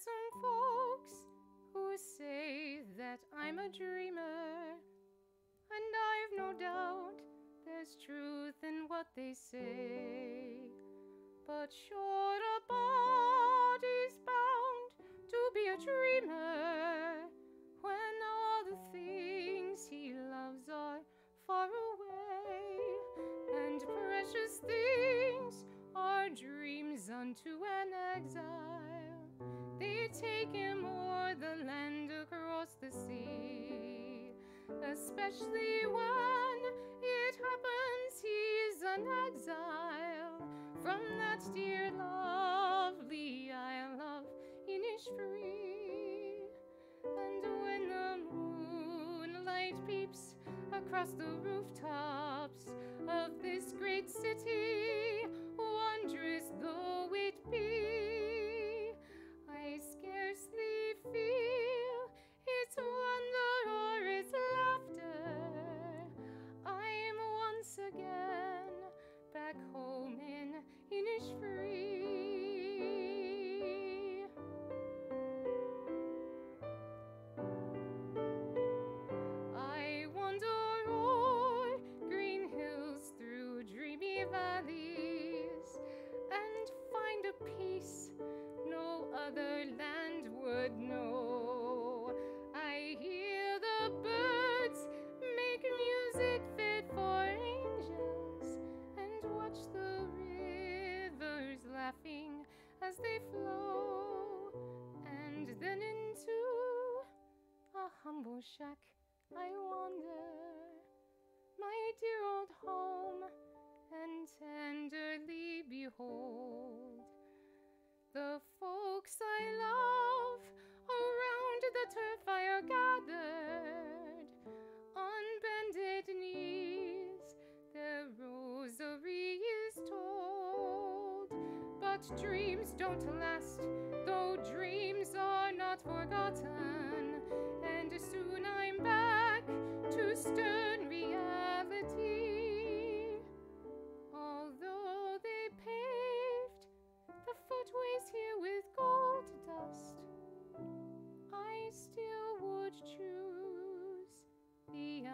some folks who say that I'm a dreamer, and I've no doubt there's truth in what they say. But sure, a body's bound to be a dreamer when all the things he loves are far away, and precious things are dreams unto an exile. Him o'er the land across the sea, especially when it happens he's an exile from that dear lovely isle of Innisfree. And when the moonlight peeps across the rooftops of this great city, wondrous though it valleys and find a peace no other land would know. I hear the birds make music fit for angels and watch the rivers laughing as they flow. And then into a humble shack I wander, my dear old the folks I love around the turf fire gathered on bended knees. Their rosary is told, but dreams don't last still would choose the